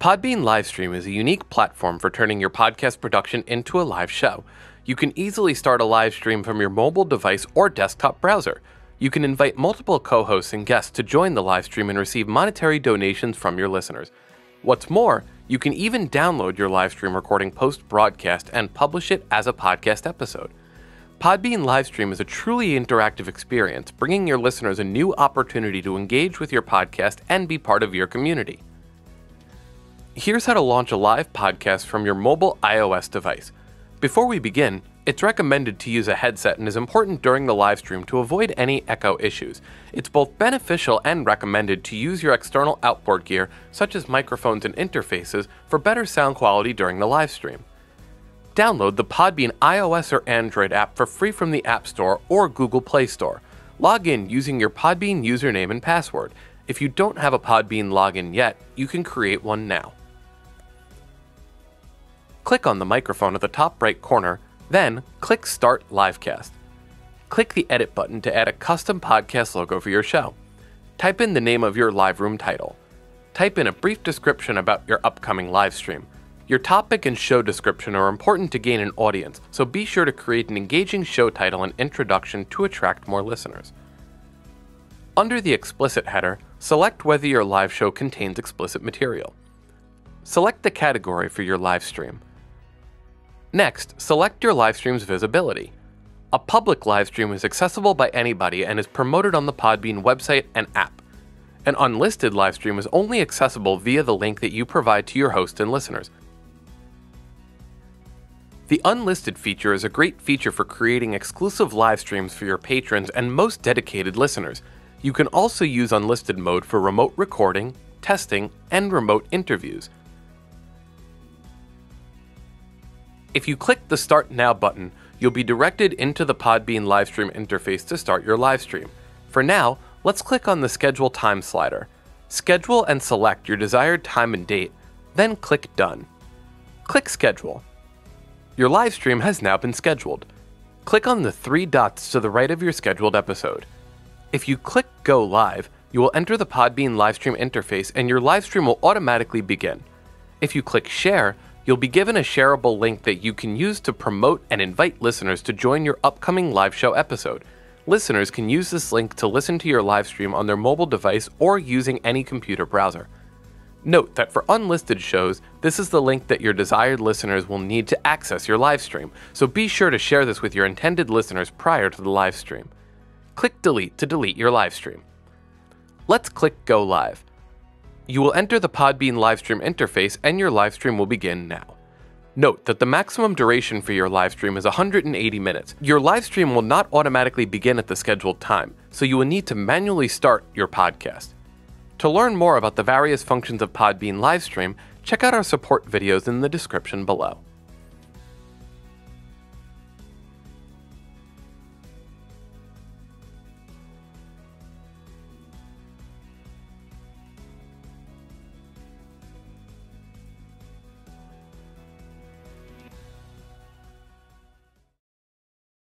Podbean Livestream is a unique platform for turning your podcast production into a live show. You can easily start a live stream from your mobile device or desktop browser. You can invite multiple co hosts and guests to join the live stream and receive monetary donations from your listeners. What's more, you can even download your live stream recording post broadcast and publish it as a podcast episode. Podbean Livestream is a truly interactive experience, bringing your listeners a new opportunity to engage with your podcast and be part of your community. Here's how to launch a live podcast from your mobile iOS device. Before we begin, it's recommended to use a headset and is important during the live stream to avoid any echo issues. It's both beneficial and recommended to use your external outboard gear, such as microphones and interfaces, for better sound quality during the live stream. Download the Podbean iOS or Android app for free from the App Store or Google Play Store. Log in using your Podbean username and password. If you don't have a Podbean login yet, you can create one now. Click on the microphone at the top right corner, then click Start Livecast. Click the Edit button to add a custom podcast logo for your show. Type in the name of your live room title. Type in a brief description about your upcoming live stream. Your topic and show description are important to gain an audience, so be sure to create an engaging show title and introduction to attract more listeners. Under the explicit header, select whether your live show contains explicit material. Select the category for your live stream. Next, select your live stream's visibility. A public live stream is accessible by anybody and is promoted on the Podbean website and app. An unlisted live stream is only accessible via the link that you provide to your host and listeners. The unlisted feature is a great feature for creating exclusive live streams for your patrons and most dedicated listeners. You can also use unlisted mode for remote recording, testing, and remote interviews. If you click the Start Now button, you'll be directed into the Podbean livestream interface to start your livestream. For now, let's click on the Schedule Time slider. Schedule and select your desired time and date, then click Done. Click Schedule. Your live stream has now been scheduled. Click on the three dots to the right of your scheduled episode. If you click Go Live, you will enter the Podbean livestream interface and your livestream will automatically begin. If you click Share, you'll be given a shareable link that you can use to promote and invite listeners to join your upcoming live show episode. Listeners can use this link to listen to your live stream on their mobile device or using any computer browser. Note that for unlisted shows, this is the link that your desired listeners will need to access your live stream, so be sure to share this with your intended listeners prior to the live stream. Click Delete to delete your live stream. Let's click Go Live. You will enter the Podbean livestream interface and your livestream will begin now. Note that the maximum duration for your livestream is 180 minutes. Your livestream will not automatically begin at the scheduled time, so you will need to manually start your podcast. To learn more about the various functions of Podbean Livestream, check out our support videos in the description below.